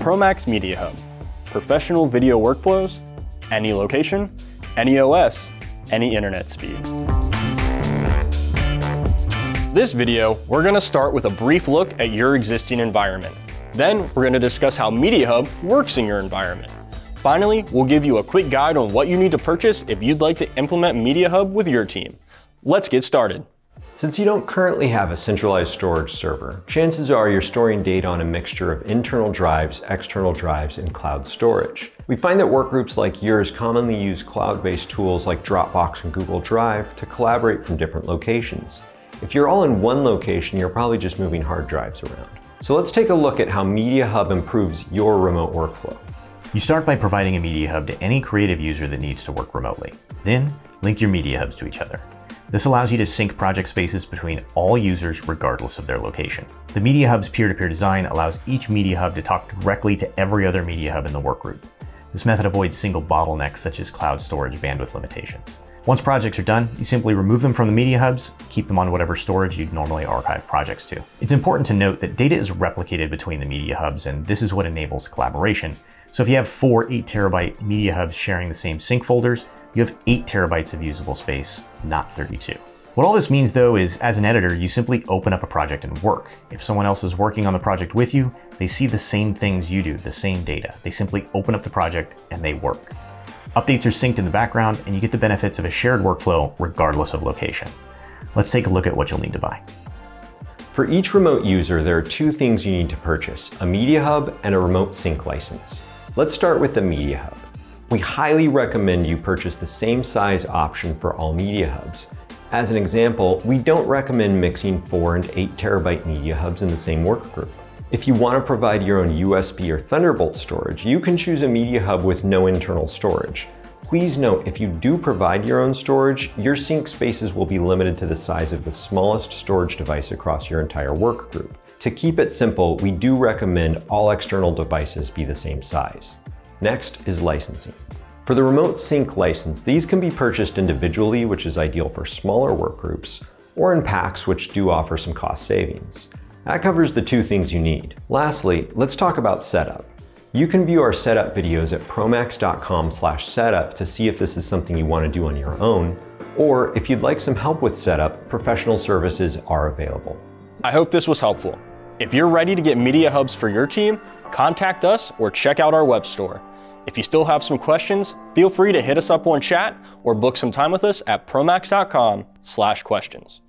Promax Media Hub. Professional video workflows, any location, any OS, any internet speed. This video, we're gonna start with a brief look at your existing environment. Then, we're gonna discuss how Media Hub works in your environment. Finally, we'll give you a quick guide on what you need to purchase if you'd like to implement Media Hub with your team. Let's get started. Since you don't currently have a centralized storage server, chances are you're storing data on a mixture of internal drives, external drives, and cloud storage. We find that workgroups like yours commonly use cloud-based tools like Dropbox and Google Drive to collaborate from different locations. If you're all in one location, you're probably just moving hard drives around. So let's take a look at how Media Hub improves your remote workflow. You start by providing a Media Hub to any creative user that needs to work remotely. Then, link your Media Hubs to each other. This allows you to sync project spaces between all users regardless of their location. The Media Hub's peer-to-peer -peer design allows each Media Hub to talk directly to every other Media Hub in the workgroup. This method avoids single bottlenecks such as cloud storage bandwidth limitations. Once projects are done, you simply remove them from the Media Hubs, keep them on whatever storage you'd normally archive projects to. It's important to note that data is replicated between the Media Hubs, and this is what enables collaboration. So if you have four 8 terabyte Media Hubs sharing the same sync folders, you have 8 terabytes of usable space, not 32. What all this means though is as an editor, you simply open up a project and work. If someone else is working on the project with you, they see the same things you do, the same data. They simply open up the project and they work. Updates are synced in the background and you get the benefits of a shared workflow regardless of location. Let's take a look at what you'll need to buy. For each remote user, there are two things you need to purchase, a Media Hub and a remote sync license. Let's start with the Media Hub. We highly recommend you purchase the same size option for all Media Hubs. As an example, we don't recommend mixing 4 and 8 terabyte Media Hubs in the same workgroup. If you want to provide your own USB or Thunderbolt storage, you can choose a Media Hub with no internal storage. Please note, if you do provide your own storage, your sync spaces will be limited to the size of the smallest storage device across your entire workgroup. To keep it simple, we do recommend all external devices be the same size. Next is licensing. For the remote sync license, these can be purchased individually, which is ideal for smaller workgroups, or in packs, which do offer some cost savings. That covers the two things you need. Lastly, let's talk about setup. You can view our setup videos at promax.com setup to see if this is something you want to do on your own, or if you'd like some help with setup, professional services are available. I hope this was helpful. If you're ready to get media hubs for your team, contact us or check out our web store. If you still have some questions, feel free to hit us up on chat or book some time with us at promax.com/questions.